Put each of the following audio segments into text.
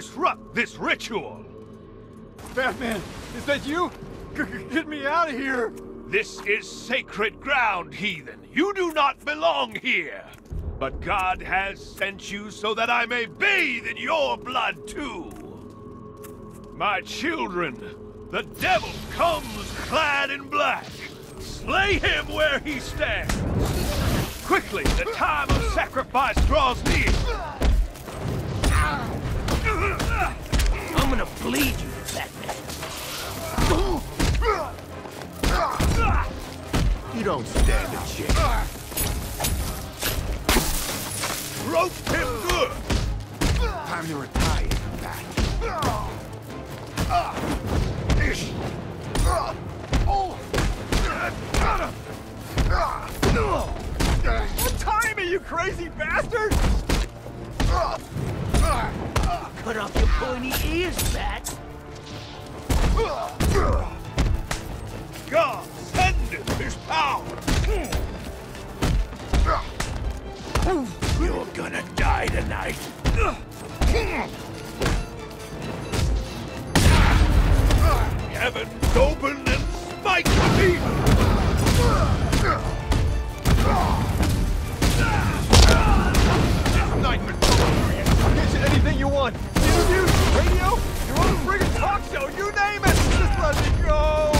disrupt this ritual. Batman, is that you? G get me out of here! This is sacred ground, heathen. You do not belong here. But God has sent you so that I may bathe in your blood too. My children, the devil comes clad in black. Slay him where he stands. Quickly, the time of sacrifice draws near. I'm gonna bleed you, Batman. You don't stand a chance. Roast him good. Time to retire, Bat. Untie me, you crazy bastard! Cut off your pointy ears, Bat. God, send him his power. You're gonna die tonight. Heavens open and smite me. Want. Interviews, radio, your own friggin' talk show, you name it! Just let me go!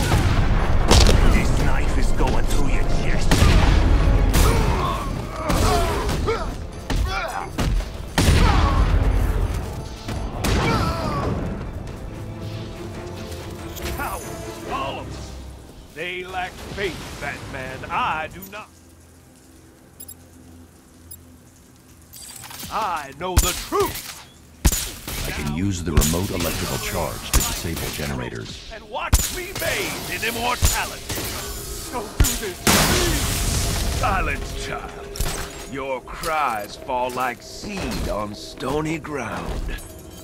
This knife is going through your chest. Cowards, all of them. They lack faith, Batman. I do not. I know the truth. I can use the remote electrical charge to disable generators. And watch me bathe in immortality. Don't do this, please! Silence, child. Your cries fall like seed on stony ground.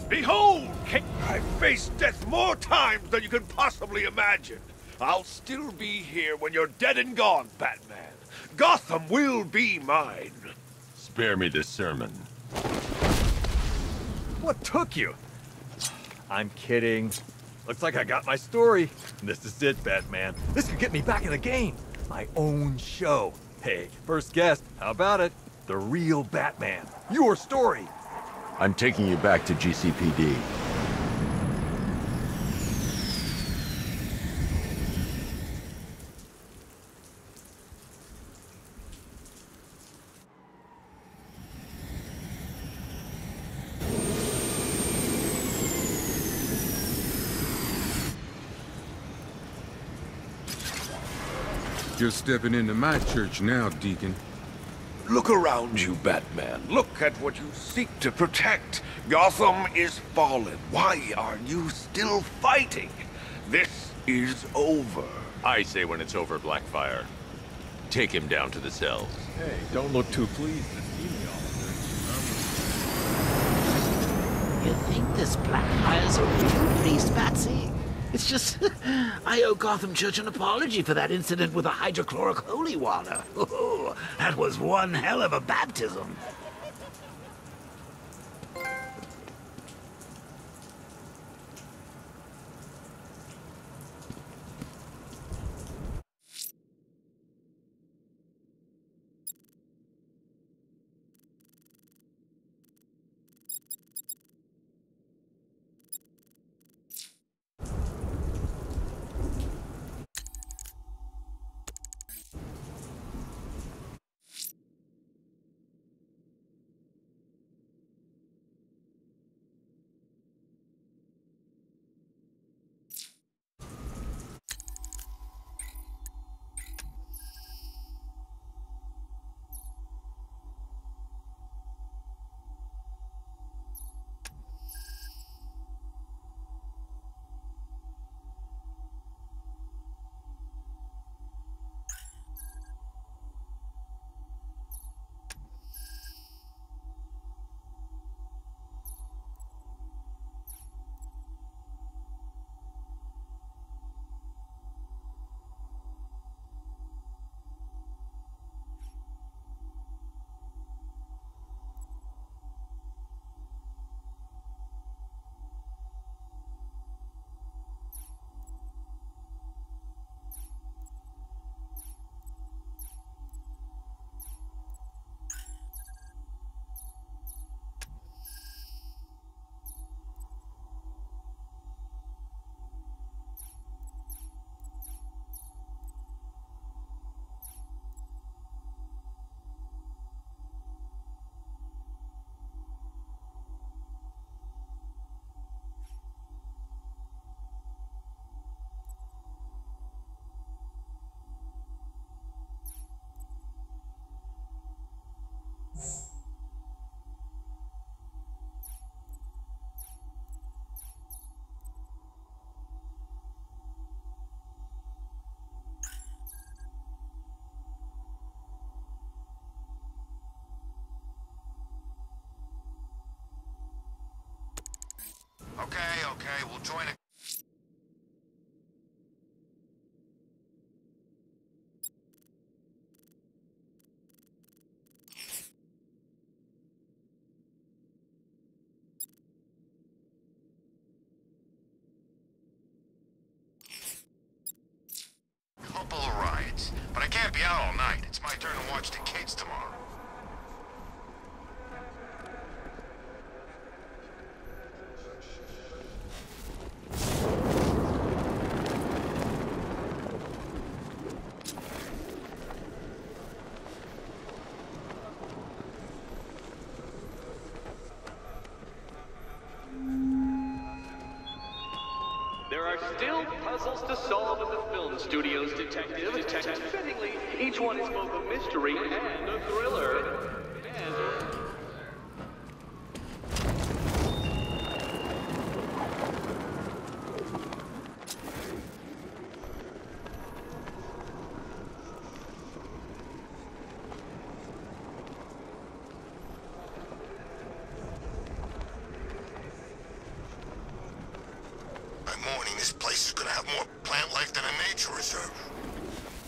Behold, King, I've faced death more times than you can possibly imagine. I'll still be here when you're dead and gone, Batman. Gotham will be mine. Spare me this sermon. What took you? I'm kidding. Looks like I got my story. This is it, Batman. This could get me back in the game. My own show. Hey, first guest, how about it? The real Batman. Your story. I'm taking you back to GCPD. You're stepping into my church now, Deacon. Look around you, Batman. Look at what you seek to protect. Gotham is fallen. Why are you still fighting? This is over. I say when it's over, Blackfire. Take him down to the cells. Hey, don't look too pleased to see me You think this Blackfire's a real priest, Batsy? It's just, I owe Gotham Church an apology for that incident with the hydrochloric holy water. Oh, that was one hell of a baptism. Okay, okay, we'll join it. Couple of riots, but I can't be out all night. It's my turn to watch the kids tomorrow. Still puzzles to solve in the film studio's detective. Detective. Fittingly, each one is both a mystery and a thriller. And I'm this place is gonna have more plant life than a nature reserve.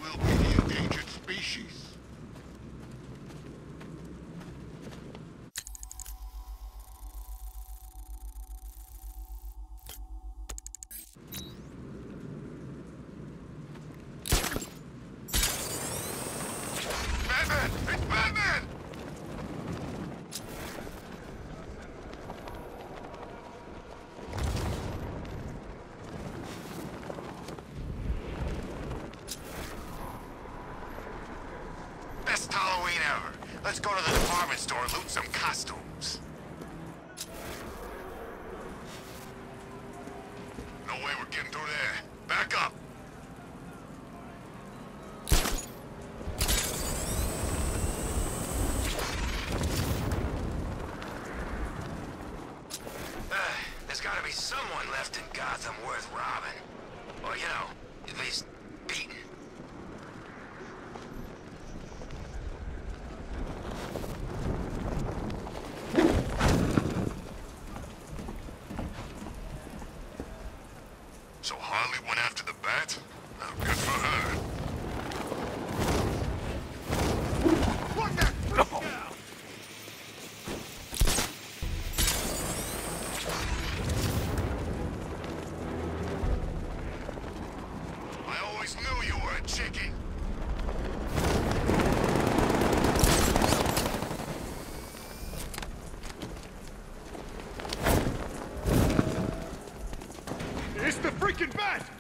We'll be the endangered species. Batman! It's Batman! Best Halloween ever. Let's go to the department store and loot some costumes. No way we're getting through there. Back up. There's gotta be someone left in Gotham worth robbing. Or, you know, at least beating. So Harley went after the bat? Oh, good for her. I always knew you were a chickie. It's the freaking bat!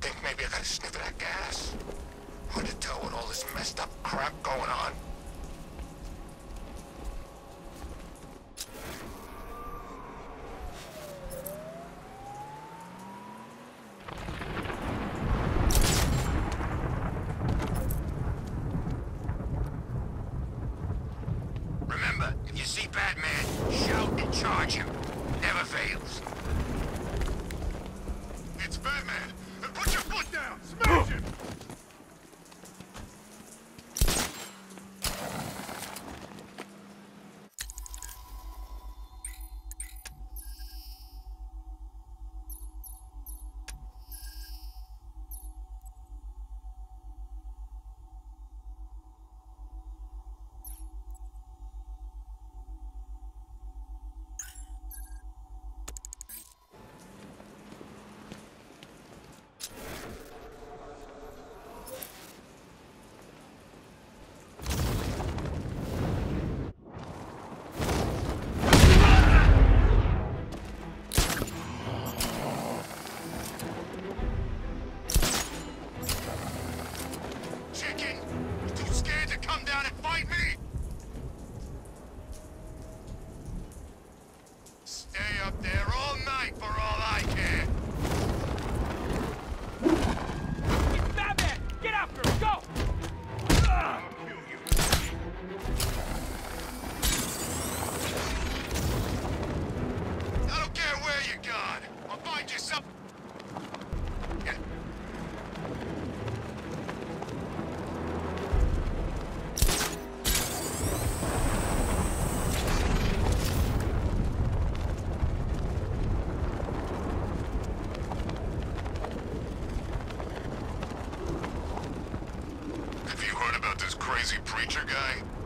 Think maybe I got a sniff of that gas. Hard to tell with all this messed up crap going on. Crazy preacher guy?